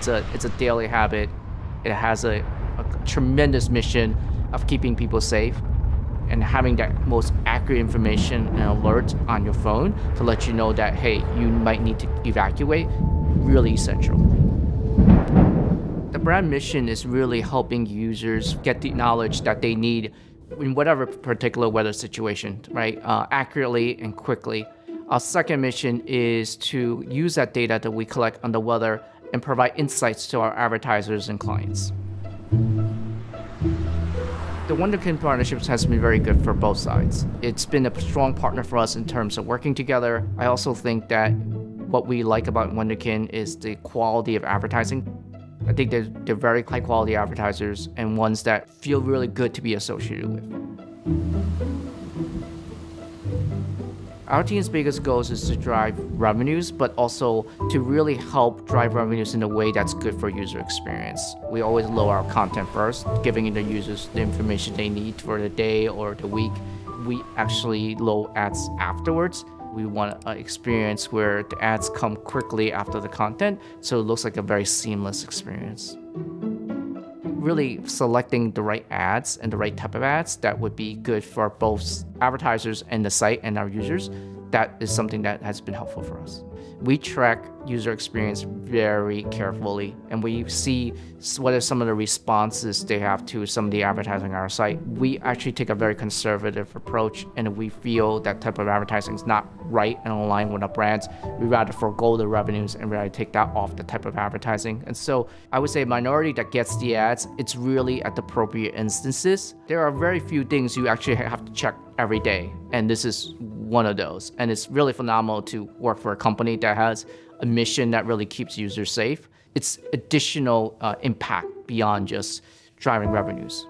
It's a, it's a daily habit. It has a, a tremendous mission of keeping people safe and having that most accurate information and alert on your phone to let you know that, hey, you might need to evacuate, really essential. The brand mission is really helping users get the knowledge that they need in whatever particular weather situation, right? Uh, accurately and quickly. Our second mission is to use that data that we collect on the weather and provide insights to our advertisers and clients. The Wunderkind partnerships has been very good for both sides. It's been a strong partner for us in terms of working together. I also think that what we like about Wunderkind is the quality of advertising. I think they're, they're very high quality advertisers and ones that feel really good to be associated with. Our team's biggest goals is to drive revenues, but also to really help drive revenues in a way that's good for user experience. We always load our content first, giving the users the information they need for the day or the week. We actually load ads afterwards. We want an experience where the ads come quickly after the content, so it looks like a very seamless experience really selecting the right ads and the right type of ads that would be good for both advertisers and the site and our users, that is something that has been helpful for us. We track user experience very carefully and we see what are some of the responses they have to some of the advertising on our site. We actually take a very conservative approach and we feel that type of advertising is not right and aligned with our brands. We rather forego the revenues and rather take that off the type of advertising. And so I would say minority that gets the ads, it's really at the appropriate instances. There are very few things you actually have to check every day. And this is one of those. And it's really phenomenal to work for a company that has a mission that really keeps users safe. It's additional uh, impact beyond just driving revenues.